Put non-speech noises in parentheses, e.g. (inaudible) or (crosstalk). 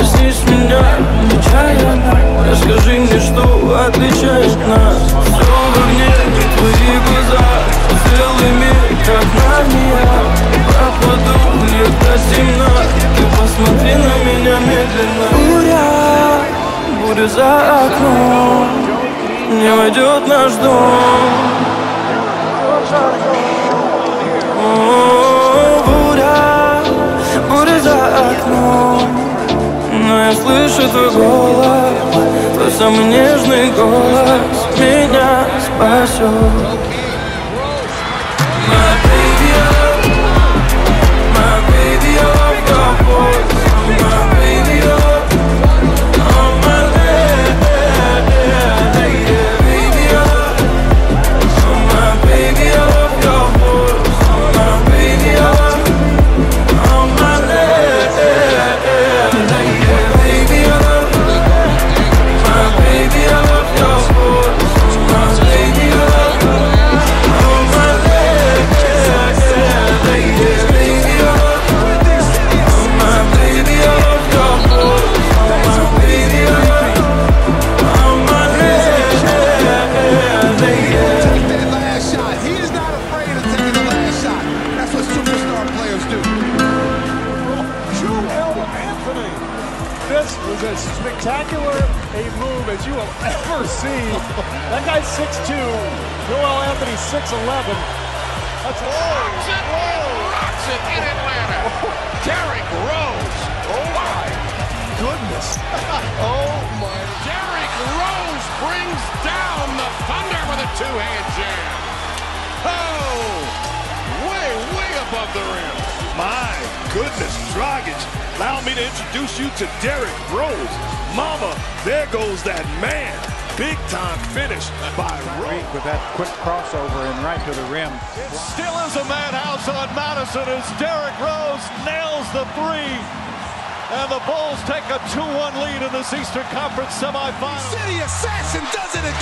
Коснись меня, нечаянно Расскажи мне, что отличает нас? Все во мне, твои глаза Целый мир, как мания Пропаду где-то темно Ты посмотри на меня медленно. Буря, буря за окном. Не войдет наш дом. О, буря, буря за окном. Я слышу твой голос Твой самый нежный голос Меня спасет This was as spectacular a move as you will ever see. That guy's 6'2". Joel Anthony 6'11". That's Rocks it, rocks it in Atlanta. Derrick Rose. Oh my Goodness. (laughs) oh my. Derrick Rose brings down the Thunder with a two-hand jam. Oh, way, way above the rim. My goodness, Dragic. Allow me to introduce you to Derrick Rose. Mama, there goes that man. Big time finish by Rose. with that quick crossover and right to the rim. Still is a madhouse on Madison as Derrick Rose nails the three. And the Bulls take a 2-1 lead in this Eastern Conference semifinal. City Assassin does it again.